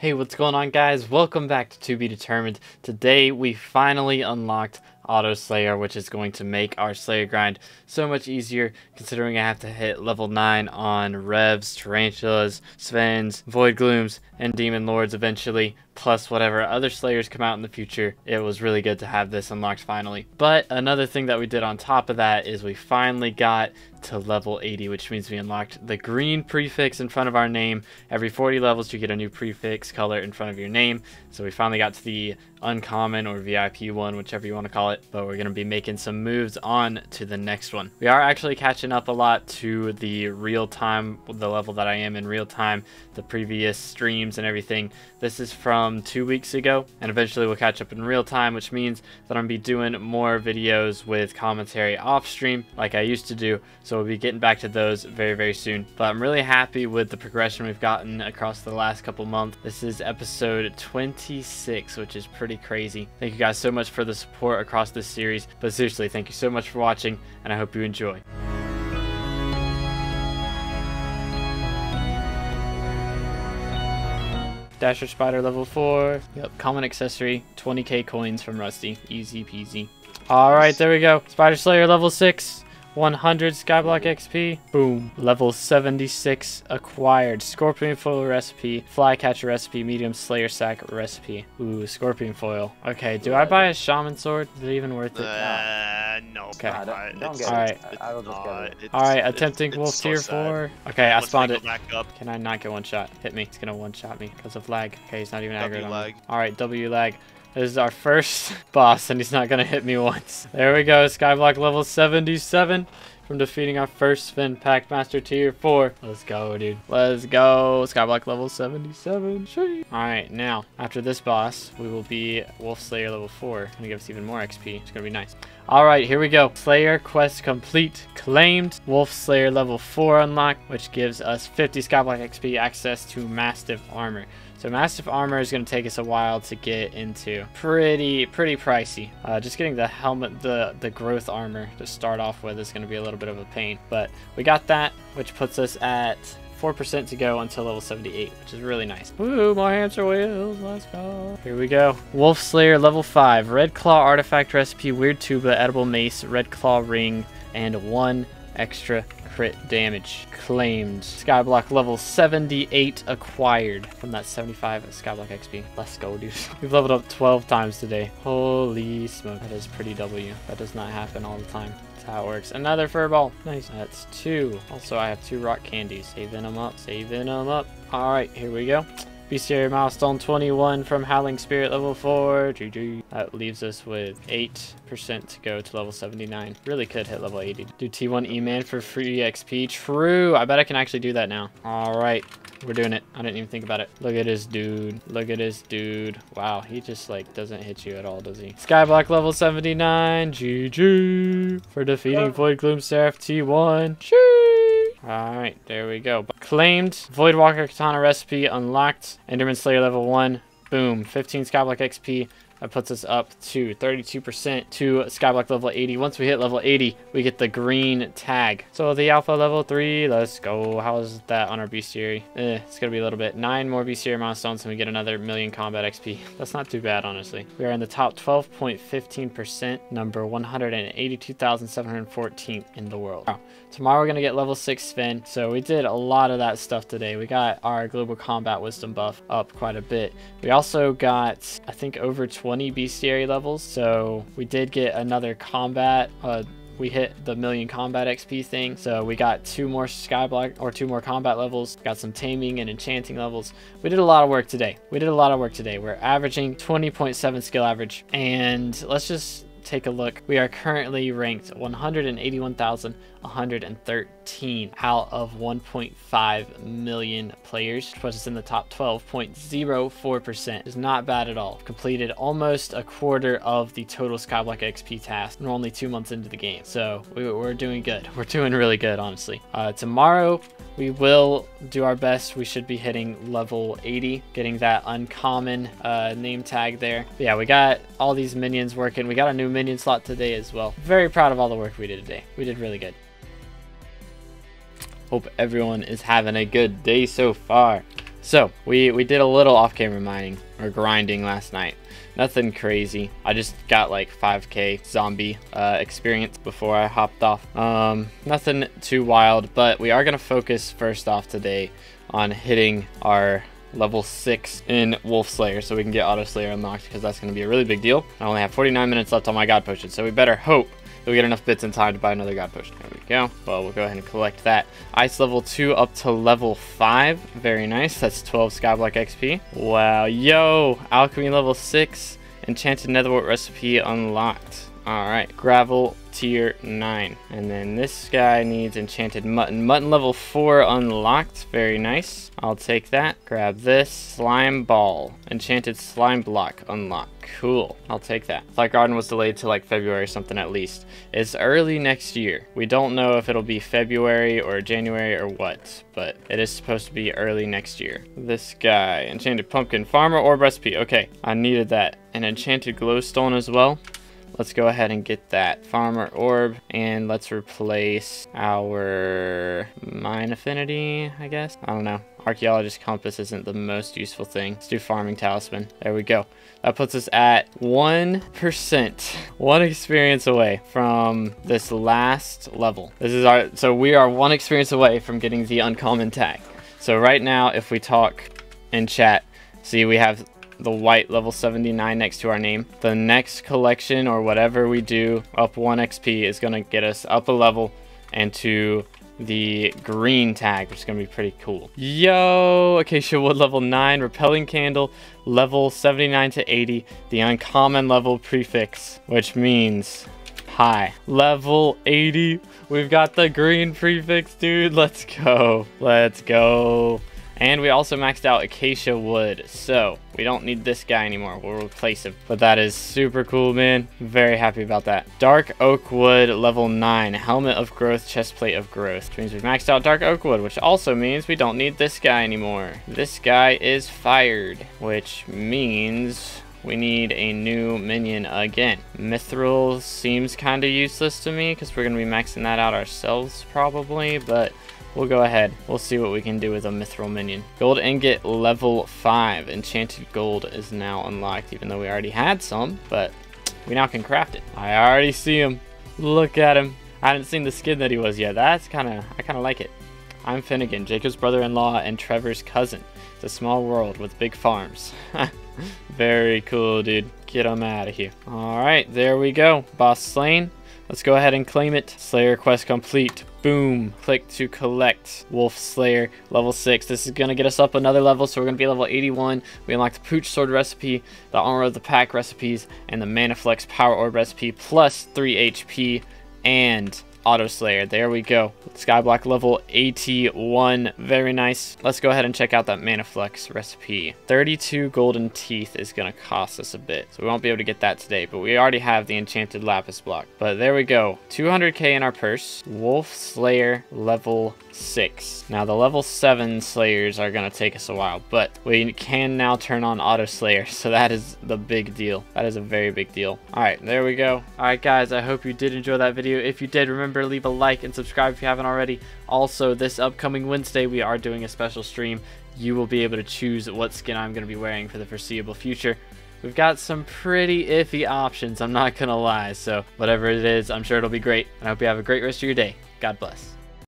Hey, what's going on guys? Welcome back to To Be Determined. Today we finally unlocked Auto Slayer, which is going to make our Slayer grind so much easier considering I have to hit level 9 on Revs, Tarantulas, Svens, Void Glooms, and Demon Lords eventually, plus whatever other Slayers come out in the future. It was really good to have this unlocked finally. But another thing that we did on top of that is we finally got to level 80, which means we unlocked the green prefix in front of our name. Every 40 levels, you get a new prefix color in front of your name. So we finally got to the uncommon or VIP one, whichever you want to call it. But we're going to be making some moves on to the next one. We are actually catching up a lot to the real time, the level that I am in real time, the previous streams and everything. This is from two weeks ago, and eventually we'll catch up in real time, which means that I'm going to be doing more videos with commentary off stream like I used to do. So we'll be getting back to those very, very soon. But I'm really happy with the progression we've gotten across the last couple months. This is episode 26, which is pretty crazy. Thank you guys so much for the support across this series. But seriously, thank you so much for watching, and I hope you enjoy. Dasher Spider level 4. Yep, common accessory. 20k coins from Rusty. Easy peasy. Alright, there we go. Spider Slayer level 6. 100 Skyblock XP. Boom. Level 76 acquired. Scorpion foil recipe. Flycatcher recipe. Medium Slayer sack recipe. Ooh, Scorpion foil. Okay, do I buy a Shaman sword? Is it even worth it? Uh, no. Okay. Nah, don't, don't get Alright. it. I, I will just get it. It's- Alright, it's- attempting it's wolf so tier sad. 4. Okay, I Once they spawned it. Back up. Can I not get one shot? Hit me. It's gonna one shot me because of lag. Okay, he's not even W aggroed on me. Alright, W lag. This is our first boss, and he's not gonna hit me once. There we go, Skyblock level 77 from defeating our first Sven Pack Master Tier 4. Let's go, dude. Let's go. Skyblock level 77. Alright, now, after this boss, we will be Wolf Slayer level 4. Gonna give us even more XP. It's gonna be nice. Alright, here we go. Slayer quest complete. Claimed. Wolf Slayer level 4 unlocked, which gives us 50 Skyblock XP access to Mastiff Armor. So Mastiff Armor is going to take us a while to get into. Pretty, pretty pricey. Uh, just getting the helmet, the, the growth armor to start off with is going to be a little bit of a pain. But we got that, which puts us at 4% to go until level 78, which is really nice. Woo, more hamster wheels, let's go. Here we go. Wolf Slayer level 5. Red Claw artifact recipe, weird tuba, edible mace, red claw ring, and one extra crit damage claimed. Skyblock level 78 acquired from that 75 Skyblock XP. Let's go, dude. We've leveled up 12 times today. Holy smoke. That is pretty W. That does not happen all the time. That's how it works. Another furball. Nice. That's two. Also, I have two rock candies. Saving them up. Saving them up. All right, here we go. Bestiary milestone 21 from Howling Spirit level 4. GG. That leaves us with 8% to go to level 79. Really could hit level 80. Do T1 E-Man for free XP. True. I bet I can actually do that now. All right. We're doing it. I didn't even think about it. Look at this dude. Look at this dude. Wow, he just like doesn't hit you at all, does he? Skyblock level 79. GG. For defeating Void Gloom Seraph T1. Sheesh. Alright, there we go. Claimed. Voidwalker Katana recipe unlocked. Enderman Slayer level 1. Boom. 15 Skyblock XP. That puts us up to 32% to Skyblock level 80. Once we hit level 80, we get the green tag. So the Alpha level 3, let's go. How's that on our Bestiary? Eh, it's going to be a little bit. Nine more Bestiary milestones and we get another million combat XP. That's not too bad, honestly. We are in the top 12.15%, number 182,714 in the world. Tomorrow we're going to get level 6 Sven. So we did a lot of that stuff today. We got our Global Combat Wisdom buff up quite a bit. We also got, I think, over 20 bestiary levels. So we did get another combat. Uh, we hit the million combat XP thing. So we got two more skyblock or two more combat levels. Got some taming and enchanting levels. We did a lot of work today. We did a lot of work today. We're averaging 20.7 skill average. And let's just take a look. We are currently ranked 181,113 out of 1.5 million players, which puts us in the top 12.04%. Is not bad at all. Completed almost a quarter of the total Skyblock XP task. and We're only two months into the game, so we, are doing good. We're doing really good, honestly. Uh, tomorrow, we will do our best. We should be hitting level 80, getting that uncommon uh, name tag there. But yeah, we got all these minions working. We got a new minion slot today as well. Very proud of all the work we did today. We did really good. Hope everyone is having a good day so far. So, we, we did a little off-camera mining, or grinding last night. Nothing crazy. I just got like 5k zombie uh, experience before I hopped off. Um, nothing too wild, but we are going to focus first off today on hitting our level 6 in Wolf Slayer so we can get Auto Slayer unlocked because that's going to be a really big deal. I only have 49 minutes left on my God Potion, so we better hope that we get enough bits in time to buy another God Potion. There we go. Well, we'll go ahead and collect that. Ice level 2 up to level 5. Very nice. That's 12 Skyblock XP. Wow. Yo! Alchemy level 6. Enchanted Netherwort recipe unlocked. Alright, gravel tier 9. And then this guy needs enchanted mutton. Mutton level 4 unlocked. Very nice. I'll take that. Grab this. Slime ball. Enchanted slime block unlocked. Cool. I'll take that. Flight Garden was delayed to like February or something at least. It's early next year. We don't know if it'll be February or January or what, but it is supposed to be early next year. This guy. Enchanted pumpkin. Farmer orb recipe. Okay, I needed that. An enchanted glowstone as well. Let's go ahead and get that farmer orb and let's replace our mine affinity, I guess. I don't know. Archaeologist compass isn't the most useful thing. Let's do farming talisman. There we go. That puts us at 1%. One experience away from this last level. This is our, so we are one experience away from getting the uncommon tag. So right now, if we talk in chat, see we have the white level 79 next to our name. The next collection or whatever we do up 1 XP is going to get us up a level and to the green tag, which is going to be pretty cool. Yo, Acacia Wood level 9, Repelling Candle level 79 to 80, the uncommon level prefix, which means high. Level 80, we've got the green prefix, dude. Let's go. Let's go. And we also maxed out Acacia Wood, so we don't need this guy anymore. We'll replace him. But that is super cool, man. Very happy about that. Dark Oak Wood, level 9. Helmet of Growth, Chestplate of Growth. Which means we've maxed out Dark Oak Wood, which also means we don't need this guy anymore. This guy is fired, which means we need a new minion again. Mithril seems kind of useless to me because we're going to be maxing that out ourselves probably, but We'll go ahead. We'll see what we can do with a Mithril minion. Gold ingot level 5. Enchanted gold is now unlocked, even though we already had some, but we now can craft it. I already see him. Look at him. I haven't seen the skin that he was yet. That's kind of, I kind of like it. I'm Finnegan, Jacob's brother-in-law and Trevor's cousin. It's a small world with big farms. Very cool, dude. Get him out of here. All right, there we go. Boss slain. Let's go ahead and claim it. Slayer quest complete. Boom. Click to collect Wolf Slayer level 6. This is going to get us up another level, so we're going to be level 81. We unlock the Pooch Sword recipe, the Armor of the Pack recipes, and the Mana Flux Power Orb recipe, plus 3 HP and Auto Slayer. There we go. Skyblock level 81. Very nice. Let's go ahead and check out that Mana Flux recipe. 32 golden teeth is going to cost us a bit. So we won't be able to get that today. But we already have the enchanted lapis block. But there we go. 200k in our purse. Wolf Slayer level 6. Now the level 7 Slayers are going to take us a while. But we can now turn on Auto Slayer. So that is the big deal. That is a very big deal. Alright, there we go. Alright guys, I hope you did enjoy that video. If you did, remember remember leave a like and subscribe if you haven't already. Also, this upcoming Wednesday, we are doing a special stream. You will be able to choose what skin I'm going to be wearing for the foreseeable future. We've got some pretty iffy options, I'm not going to lie. So whatever it is, I'm sure it'll be great. And I hope you have a great rest of your day. God bless.